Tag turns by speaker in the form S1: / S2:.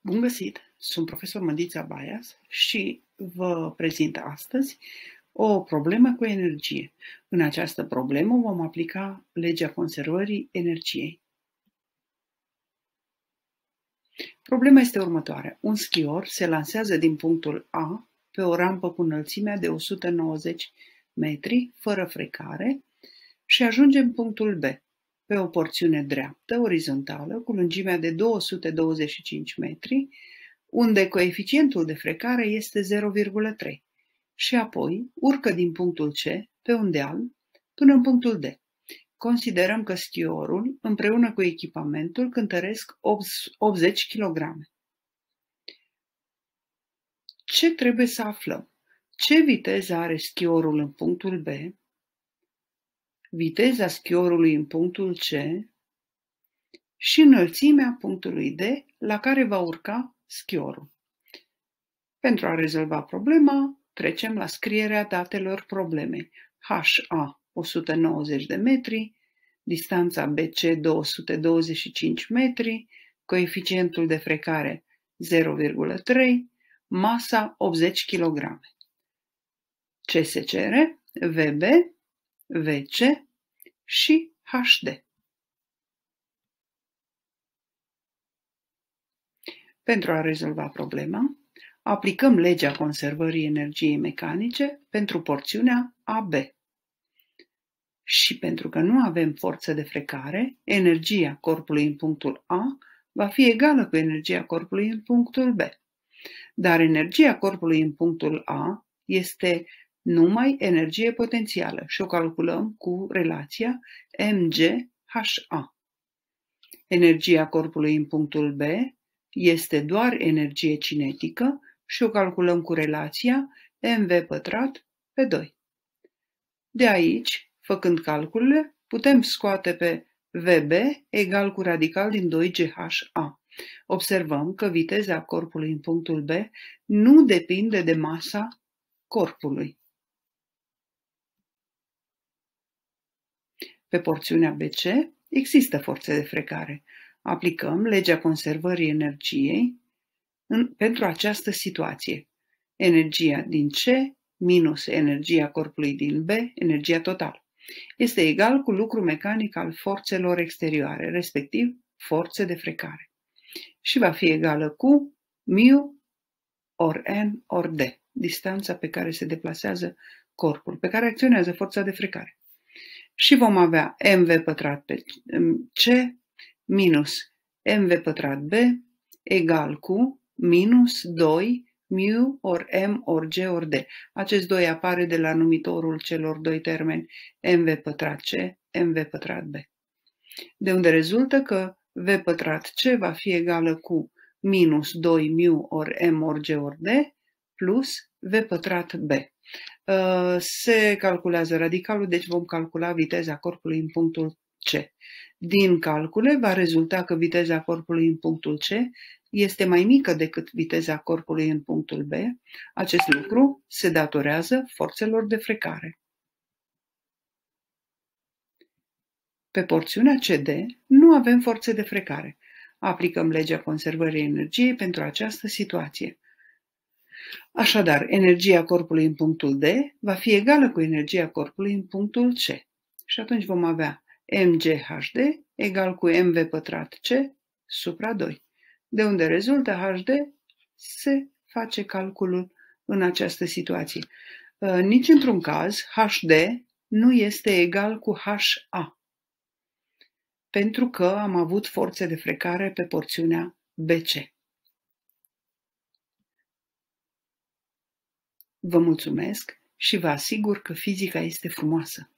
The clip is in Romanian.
S1: Bun găsit! Sunt profesor Mândița Baias și vă prezint astăzi o problemă cu energie. În această problemă vom aplica legea conservării energiei. Problema este următoarea. Un schior se lansează din punctul A pe o rampă cu înălțimea de 190 metri, fără frecare, și ajunge în punctul B, pe o porțiune dreaptă, orizontală, cu lungimea de 225 metri, unde coeficientul de frecare este 0,3 și apoi urcă din punctul C pe un deal până în punctul D. Considerăm că schiorul, împreună cu echipamentul, cântăresc 80 kg. Ce trebuie să aflăm? Ce viteză are schiorul în punctul B viteza schiorului în punctul C și înălțimea punctului D la care va urca schiorul. Pentru a rezolva problema, trecem la scrierea datelor problemei. HA 190 de metri, distanța BC 225 metri, coeficientul de frecare 0,3, masa 80 kg. Ce se cere? VB VC și HD. Pentru a rezolva problema, aplicăm legea conservării energiei mecanice pentru porțiunea AB. Și pentru că nu avem forță de frecare, energia corpului în punctul A va fi egală cu energia corpului în punctul B. Dar energia corpului în punctul A este numai energie potențială și o calculăm cu relația mg-ha. Energia corpului în punctul B este doar energie cinetică și o calculăm cu relația mv pătrat pe 2. De aici, făcând calculele, putem scoate pe VB egal cu radical din 2GHA. Observăm că viteza corpului în punctul B nu depinde de masa corpului. Pe porțiunea BC există forțe de frecare. Aplicăm legea conservării energiei în, pentru această situație. Energia din C minus energia corpului din B, energia totală. Este egal cu lucru mecanic al forțelor exterioare, respectiv forțe de frecare. Și va fi egală cu mu ori n ori d, distanța pe care se deplasează corpul, pe care acționează forța de frecare și vom avea mv pătrat pe c minus mv pătrat b egal cu minus 2 mu ori m ori g ori d. Acest 2 apare de la numitorul celor doi termeni mv pătrat c, mv pătrat b. De unde rezultă că v pătrat c va fi egală cu minus 2 mu ori m ori g ori d plus v pătrat b. Uh, se calculează radicalul, deci vom calcula viteza corpului în punctul C. Din calcule va rezulta că viteza corpului în punctul C este mai mică decât viteza corpului în punctul B. Acest lucru se datorează forțelor de frecare. Pe porțiunea CD nu avem forțe de frecare. Aplicăm legea conservării energiei pentru această situație. Așadar, energia corpului în punctul D va fi egală cu energia corpului în punctul C. Și atunci vom avea mghd egal cu mv pătrat c supra 2. De unde rezultă hd, se face calculul în această situație. Uh, nici într-un caz hd nu este egal cu ha, pentru că am avut forțe de frecare pe porțiunea BC. Vă mulțumesc și vă asigur că fizica este frumoasă.